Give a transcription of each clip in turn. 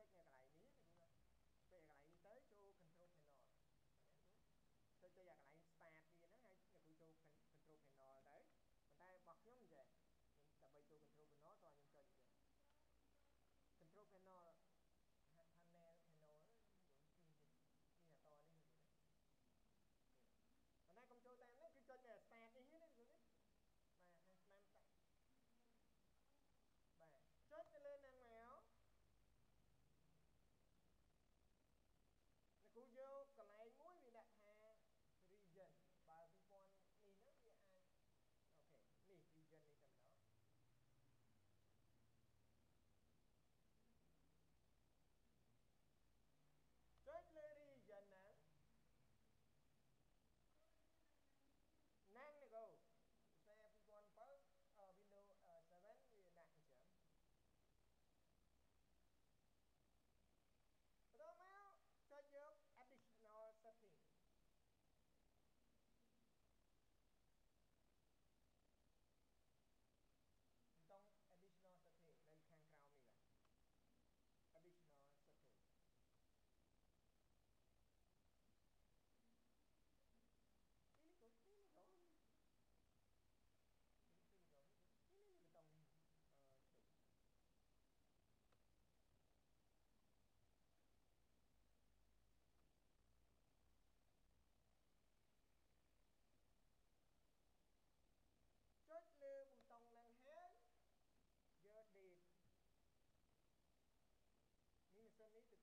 ចុចនៅកន្លែងនេះចុចកន្លែងនេះទៅចូល control panel ចុចចុចកន្លែង start វាហ្នឹងហើយខ្ញុំចូល control panel ទៅប៉ុន្តែរបស់ខ្ញុំនិយាយដើម្បីចូល control panel តោះខ្ញុំចុចនិយាយ control panel need to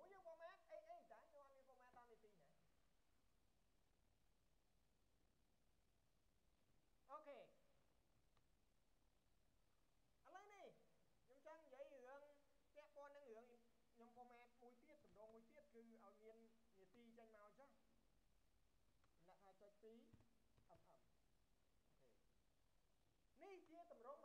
ព្រោះយើង format អីអីតែយើងអត់មាន format តាមនីតិណាអូខេឥឡូវនេះខ្ញុំចង់និយាយរឿងពាក់ព័ន្ធនឹងរឿងខ្ញុំ format មួយទៀតតម្រងមួយទៀតគឺឲ្យមាននីតិចេញមកចុះដាក់ថាចុច2អឹមអឹមនេះជាតម្រង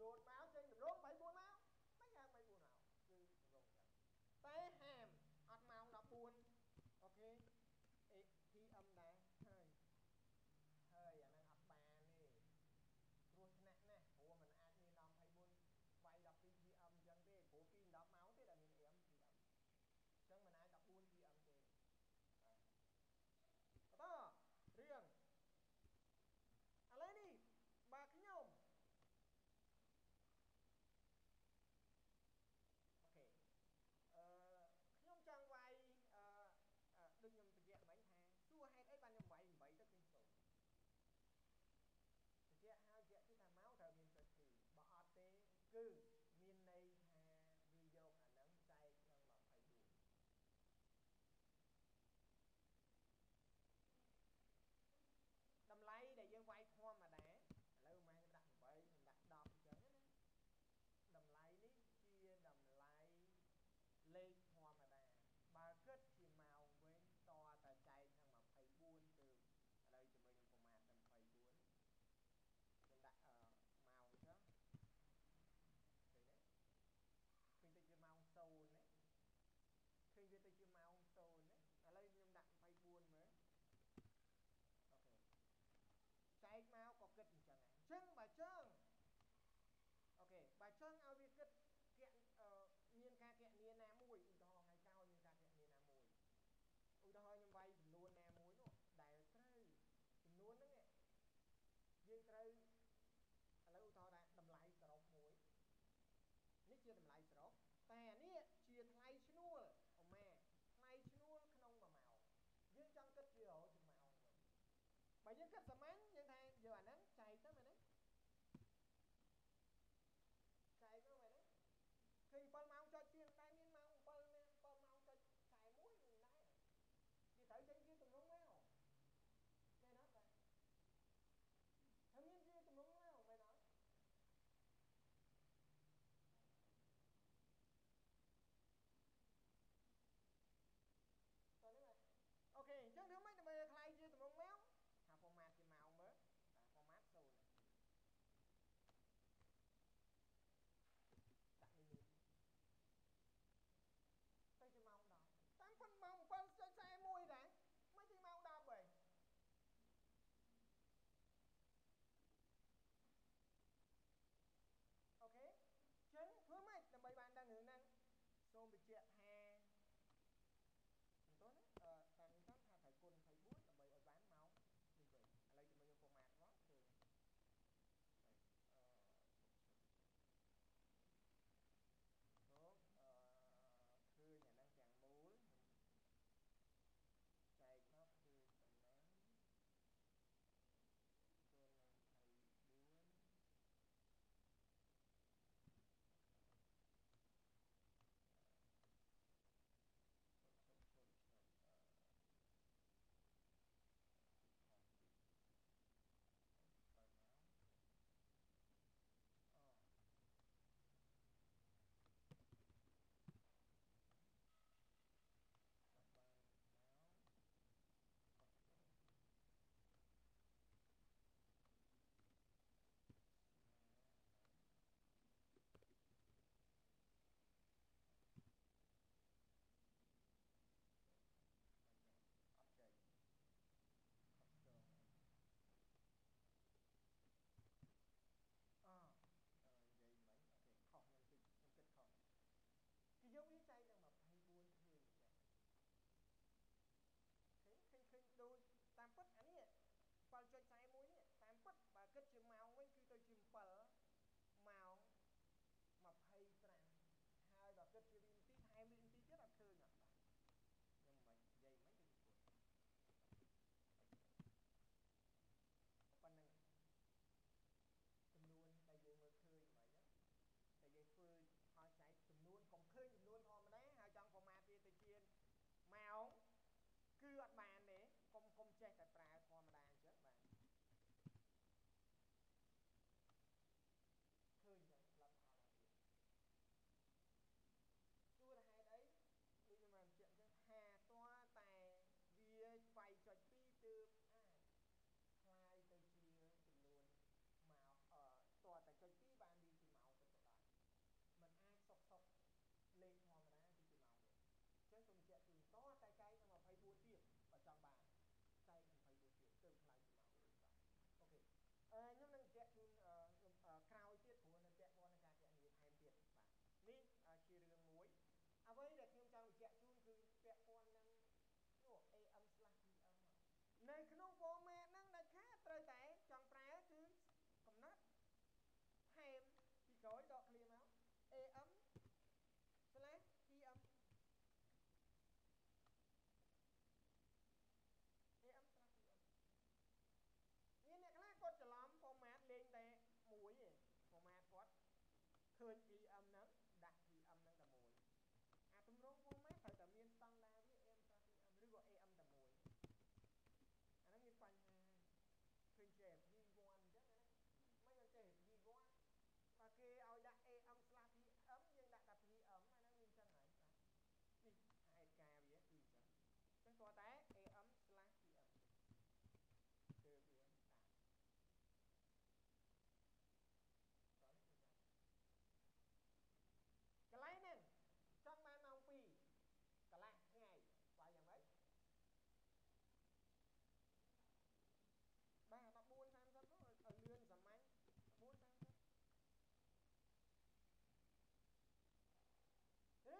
roadmap ហើយជាក់ទីថាមកត្រូវមានព្រឹទ្ធាបើអត់ទេគឺ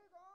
내가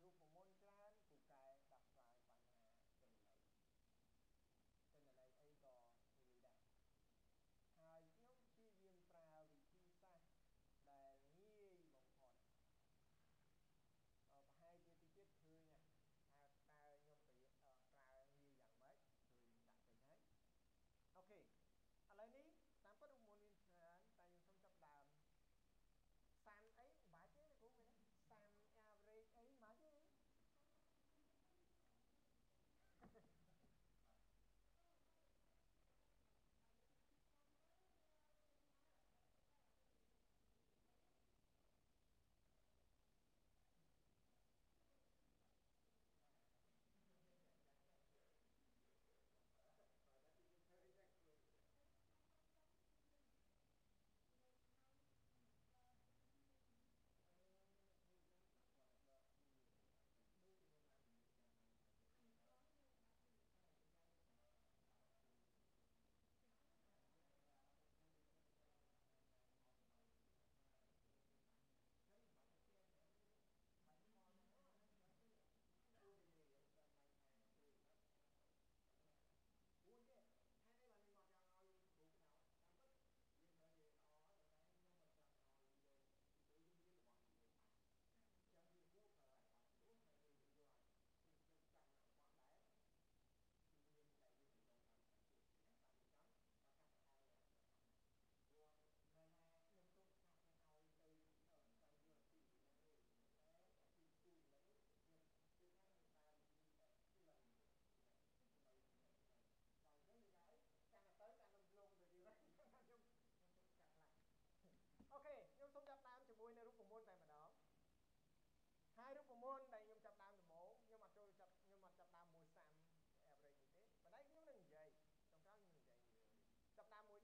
and who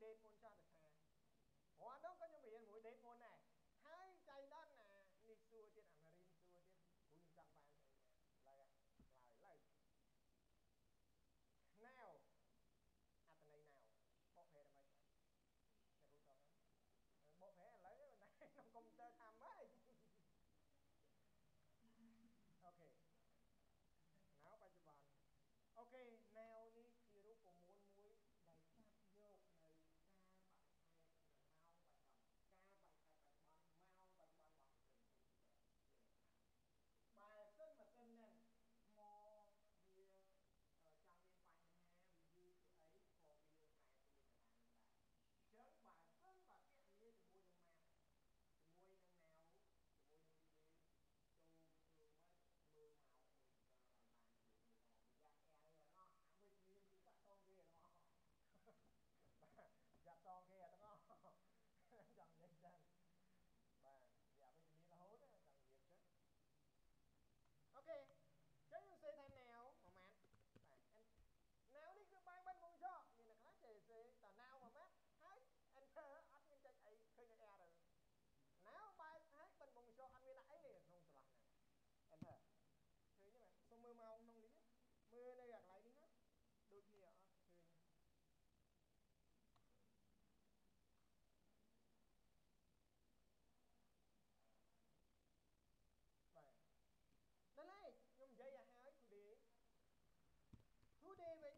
đen môn cho thật thà hóa đó có những biển mũi đen môn này hai chạy đó nè đi xua tiết ảnh rin xua tiết cũng chẳng bàn này lại lại lại nào à tên này nào bọc hè là mấy bọc hè là Okay David.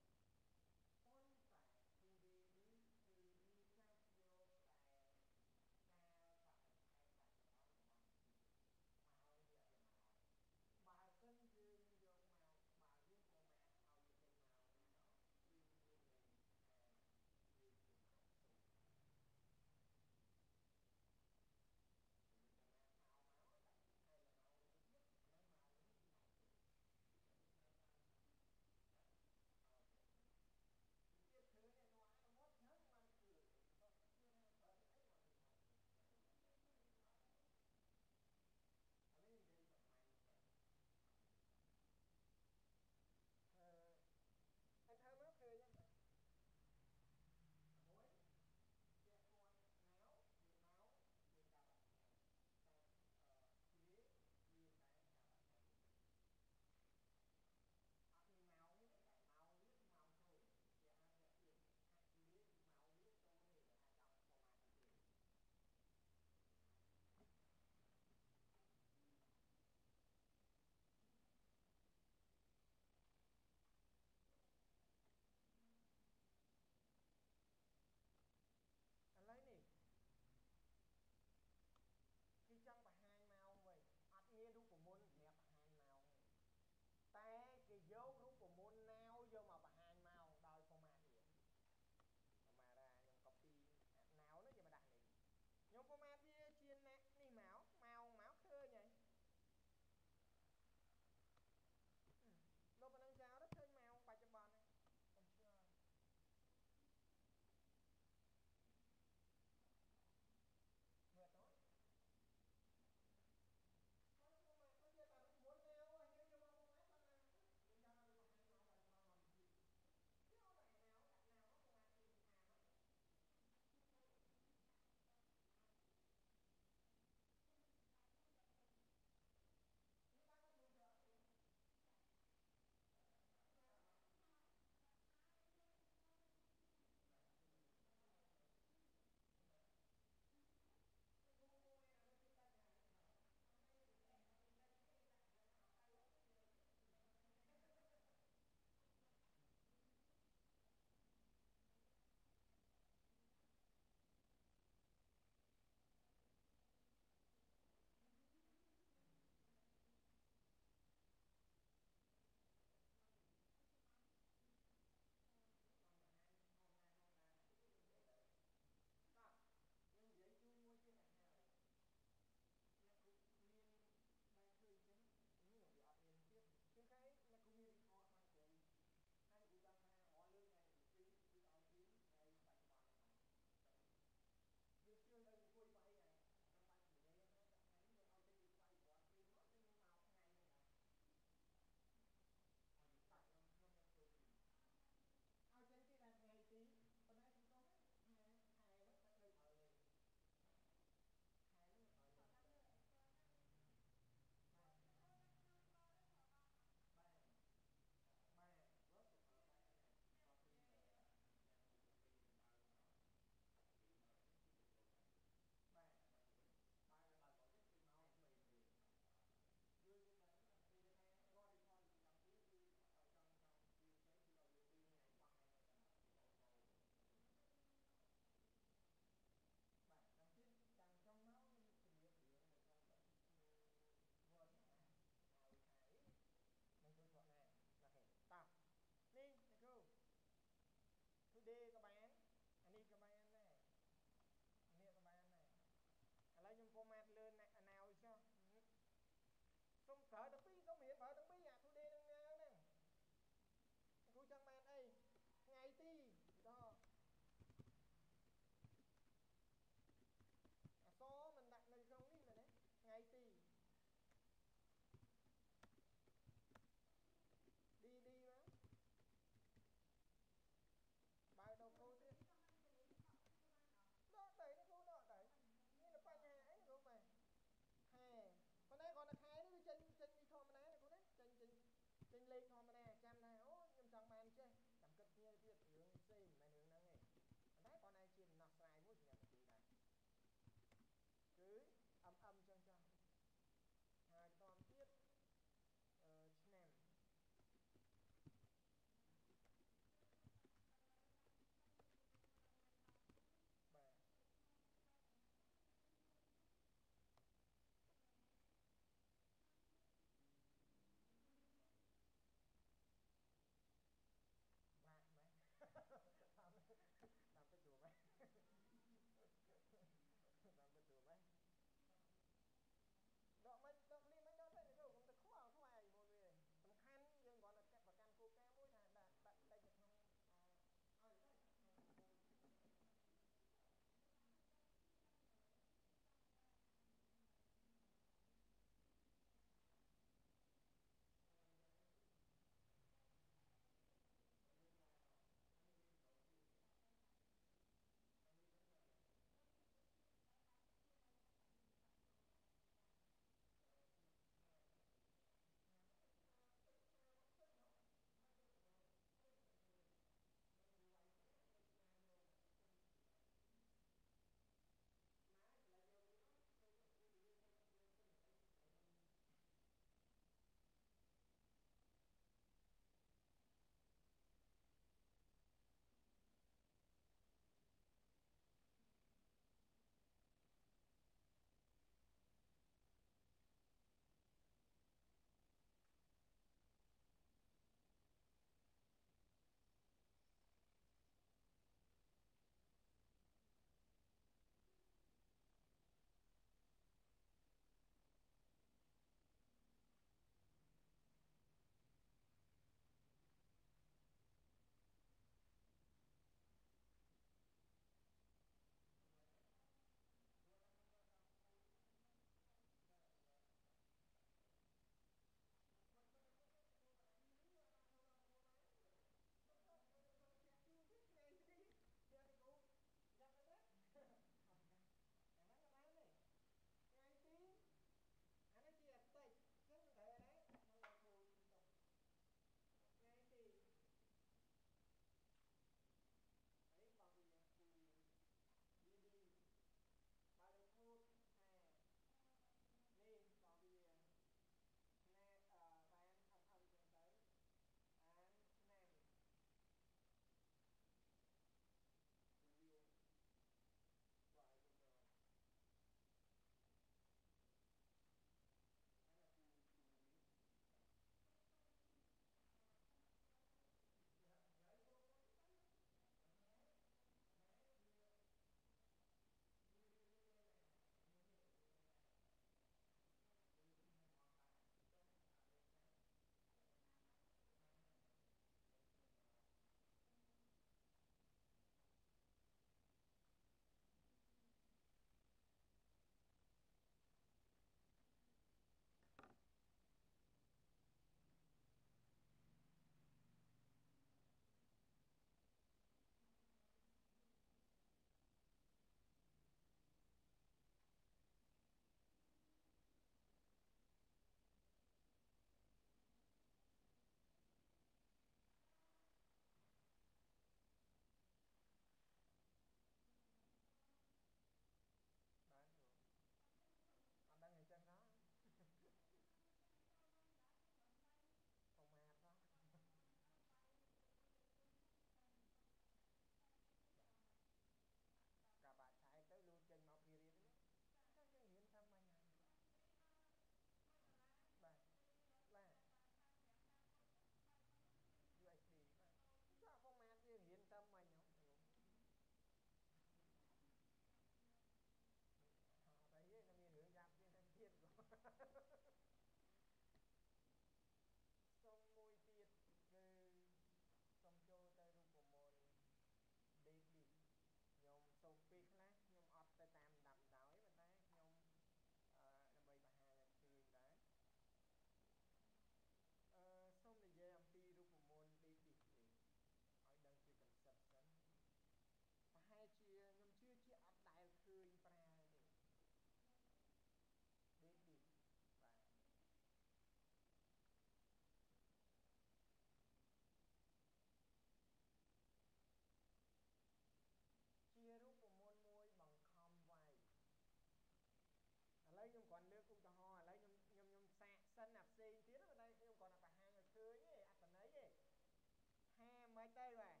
mới tới mà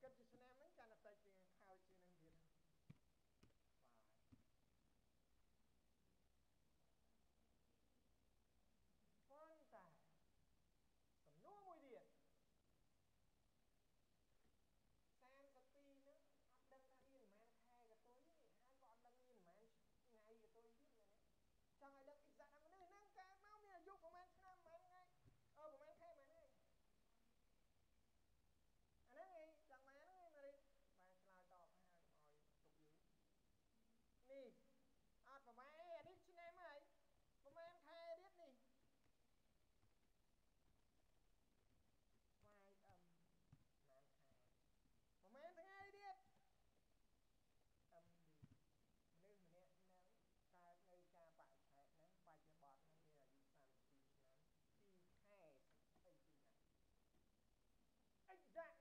갓값이 쓰네. Jack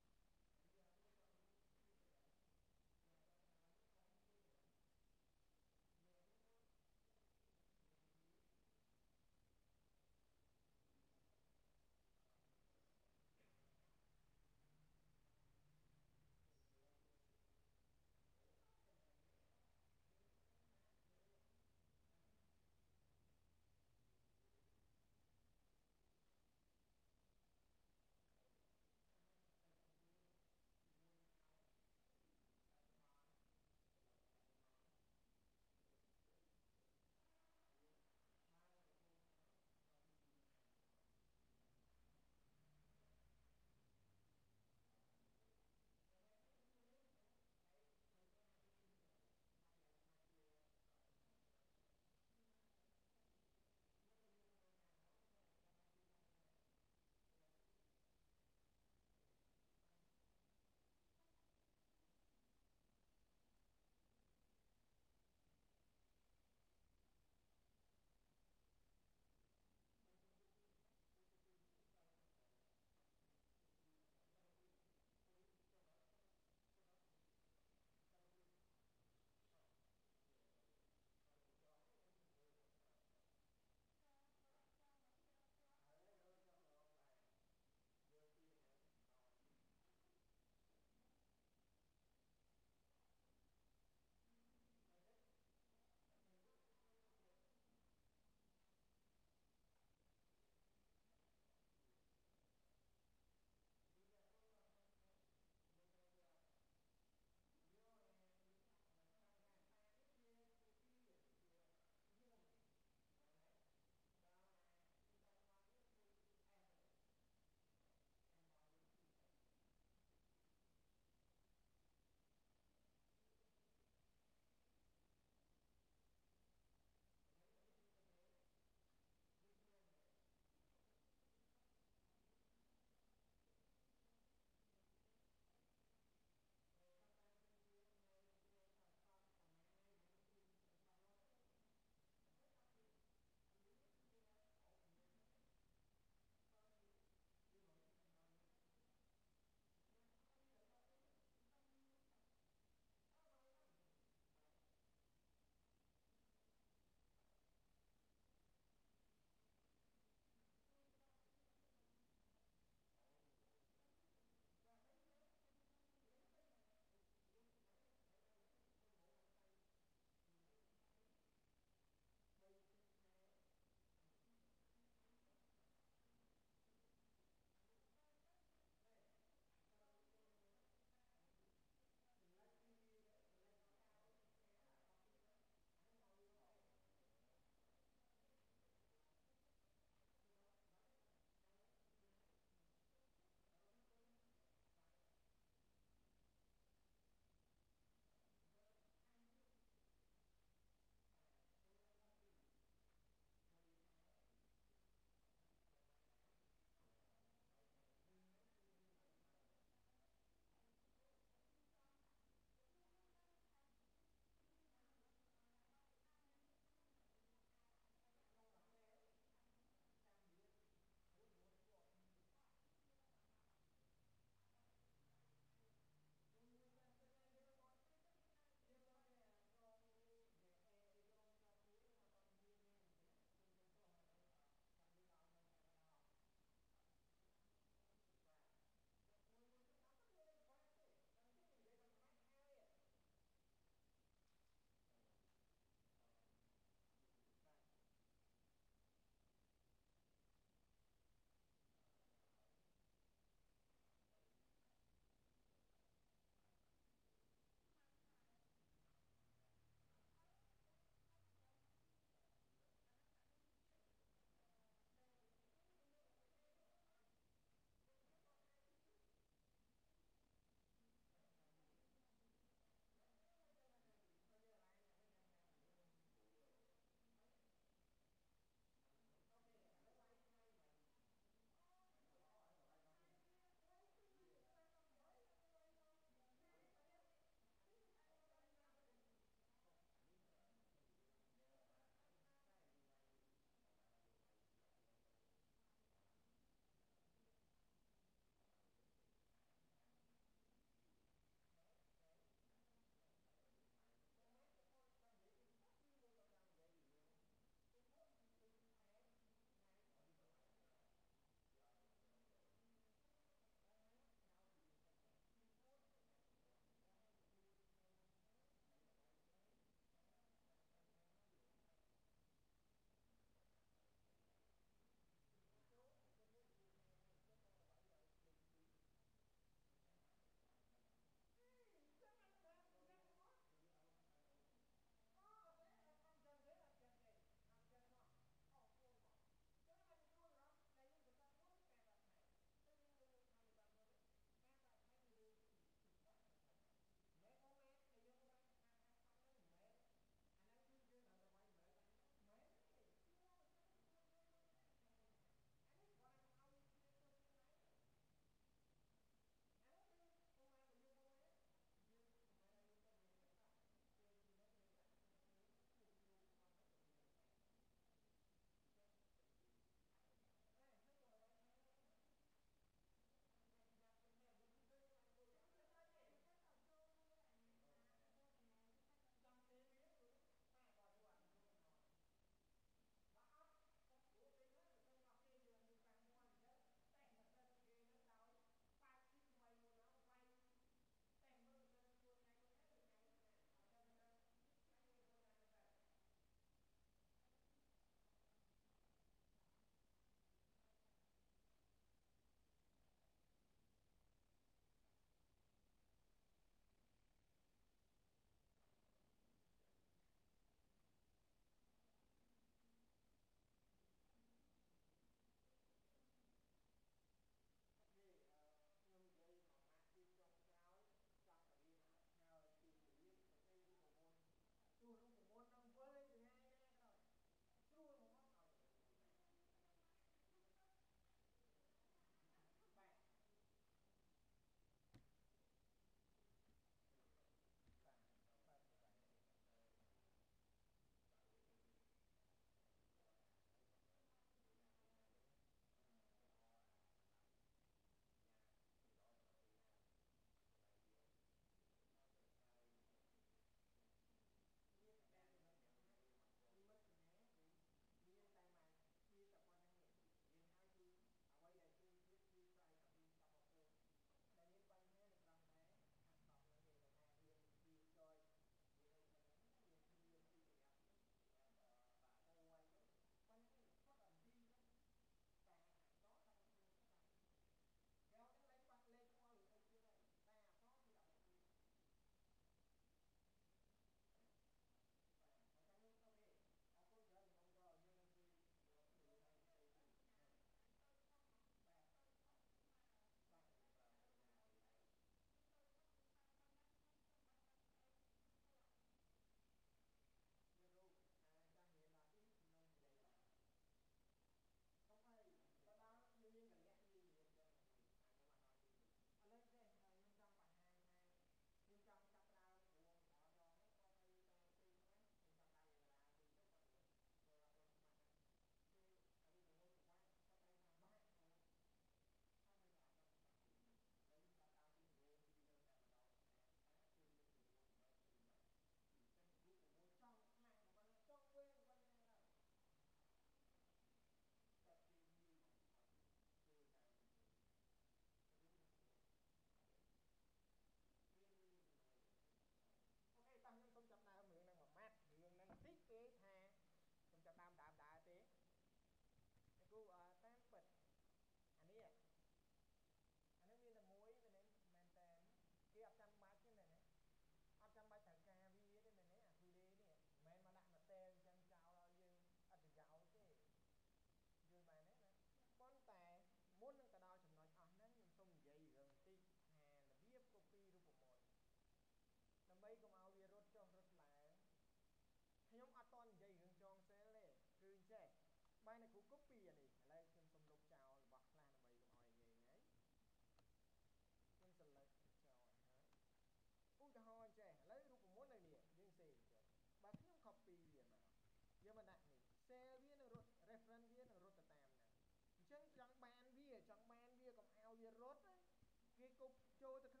គេគប់ចូលទៅក្នុង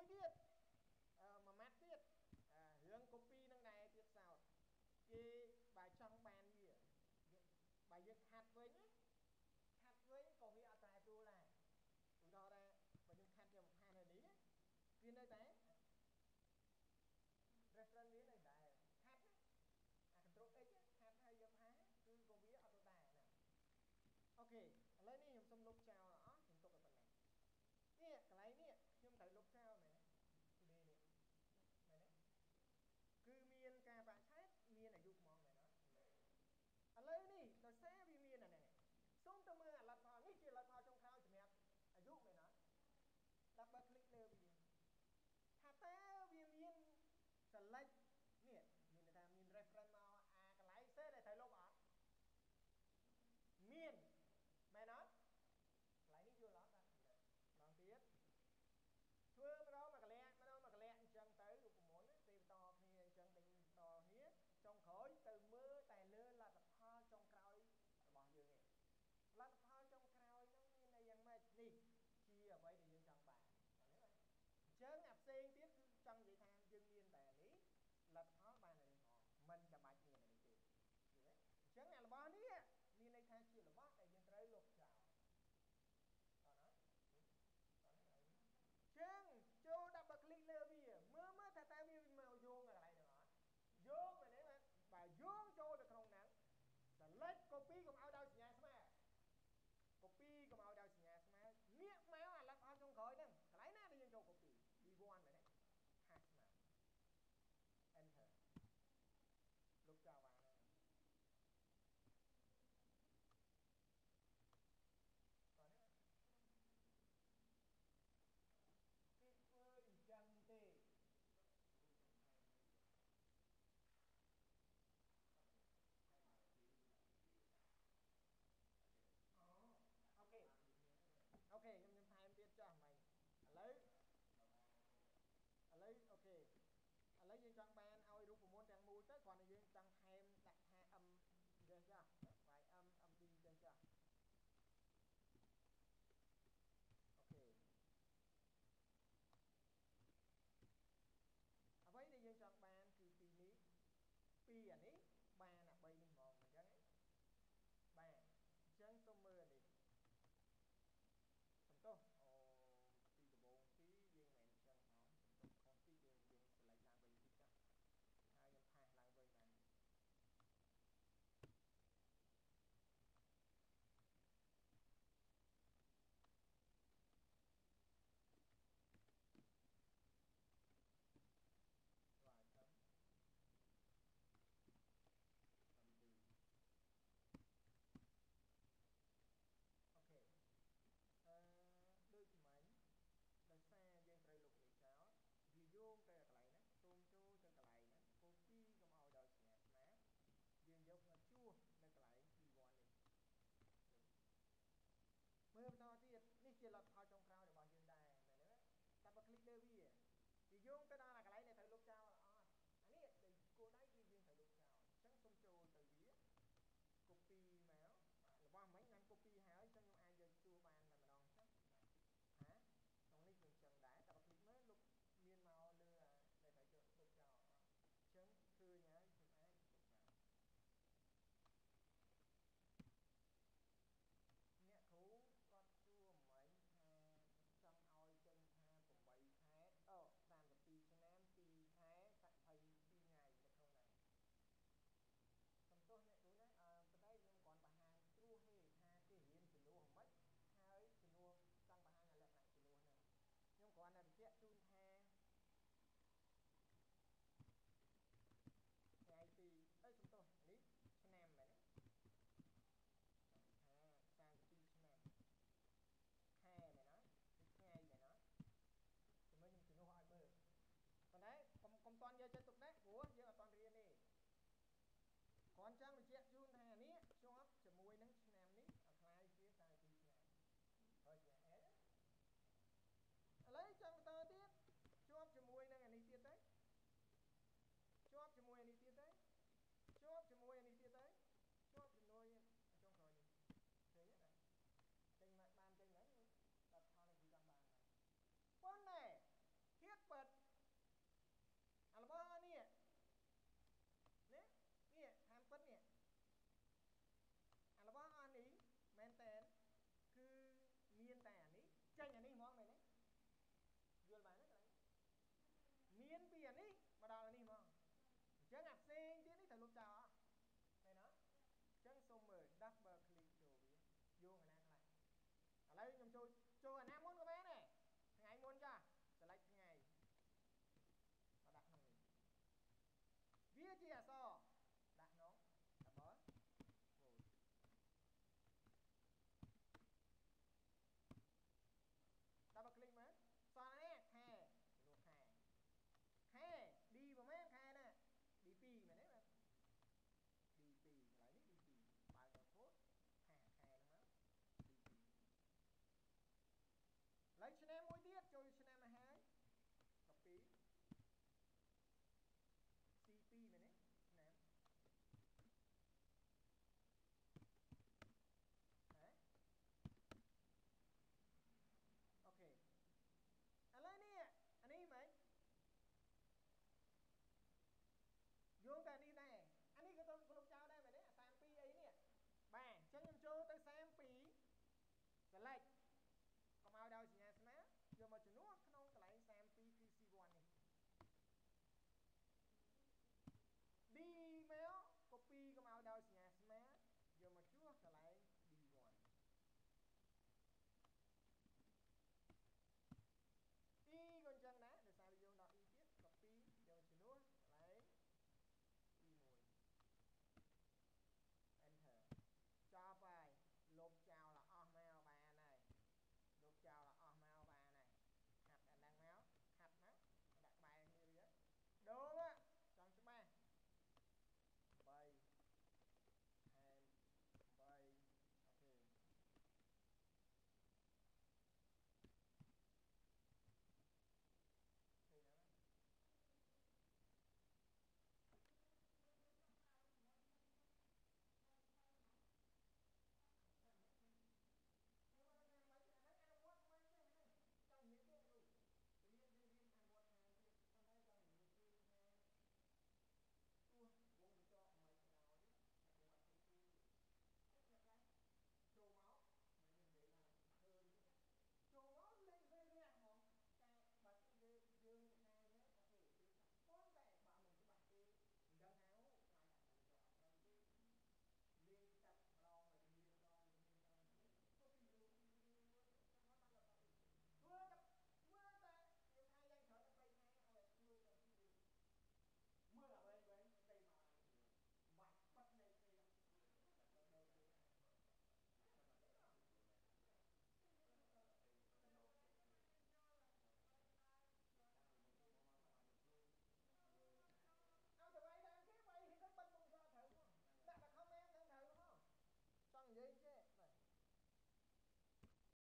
មួយទៀតមួយម៉ាត់ទៀតរឿងកូពីនឹងដែរទៀតសោតគេបើចង់បានវាបើយើងខាត់វិញខាត់វិញក៏វាអត់ប្រែប្រួលដែរឧទាហរណ៍ថាបើយើងខាត់យកមកខាត់នៅនេះវានៅតែ reference វានៅដែរខាត់អា control x ខាត់ហើយយកផាគឺក៏វាអត់ទៅដែរណាអូខេ thing religión, pero